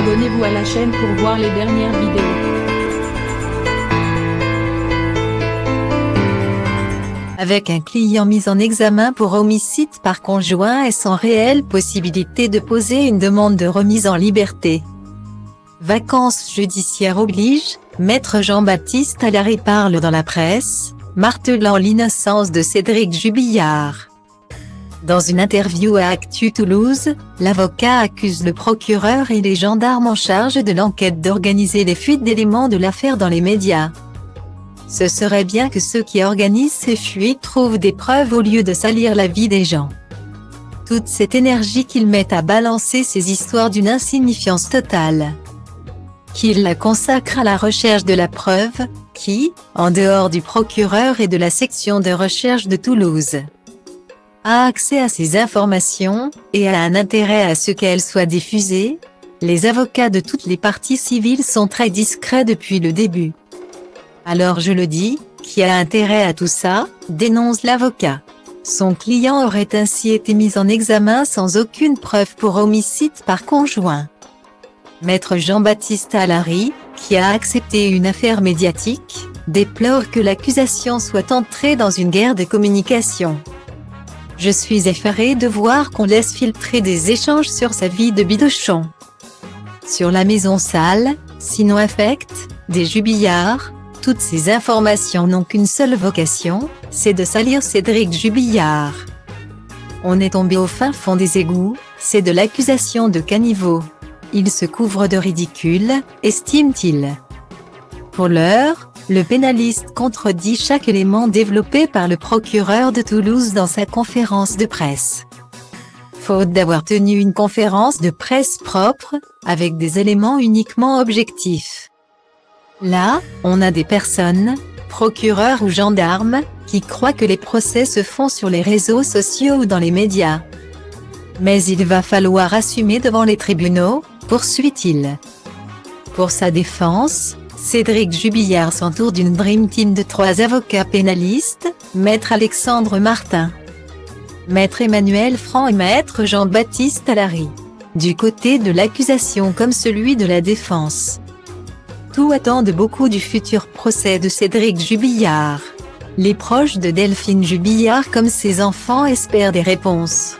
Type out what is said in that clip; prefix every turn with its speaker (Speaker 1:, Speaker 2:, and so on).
Speaker 1: Abonnez-vous à la chaîne pour voir les dernières vidéos.
Speaker 2: Avec un client mis en examen pour homicide par conjoint et sans réelle possibilité de poser une demande de remise en liberté? Vacances judiciaires oblige, Maître Jean-Baptiste Allary parle dans la presse, martelant l'innocence de Cédric Jubillard. Dans une interview à Actu Toulouse, l'avocat accuse le procureur et les gendarmes en charge de l'enquête d'organiser les fuites d'éléments de l'affaire dans les médias. Ce serait bien que ceux qui organisent ces fuites trouvent des preuves au lieu de salir la vie des gens. Toute cette énergie qu'ils mettent à balancer ces histoires d'une insignifiance totale. Qu'ils la consacrent à la recherche de la preuve, qui, en dehors du procureur et de la section de recherche de Toulouse, a accès à ces informations, et a un intérêt à ce qu'elles soient diffusées, les avocats de toutes les parties civiles sont très discrets depuis le début. Alors je le dis, qui a intérêt à tout ça, dénonce l'avocat. Son client aurait ainsi été mis en examen sans aucune preuve pour homicide par conjoint. Maître Jean-Baptiste Allary, qui a accepté une affaire médiatique, déplore que l'accusation soit entrée dans une guerre de communication. Je suis effaré de voir qu'on laisse filtrer des échanges sur sa vie de bidochon. Sur la maison sale, sinon affecte, des jubillards, toutes ces informations n'ont qu'une seule vocation, c'est de salir Cédric Jubillard. On est tombé au fin fond des égouts, c'est de l'accusation de caniveau. Il se couvre de ridicule, estime-t-il. Pour l'heure, le pénaliste contredit chaque élément développé par le procureur de Toulouse dans sa conférence de presse. Faute d'avoir tenu une conférence de presse propre, avec des éléments uniquement objectifs. Là, on a des personnes, procureurs ou gendarmes, qui croient que les procès se font sur les réseaux sociaux ou dans les médias. Mais il va falloir assumer devant les tribunaux, poursuit-il. Pour sa défense, Cédric Jubillard s'entoure d'une Dream Team de trois avocats pénalistes, Maître Alexandre Martin, Maître Emmanuel Franc et Maître Jean-Baptiste Allary. Du côté de l'accusation comme celui de la défense. Tout attendent beaucoup du futur procès de Cédric Jubillard. Les proches de Delphine Jubillard comme ses enfants espèrent des réponses.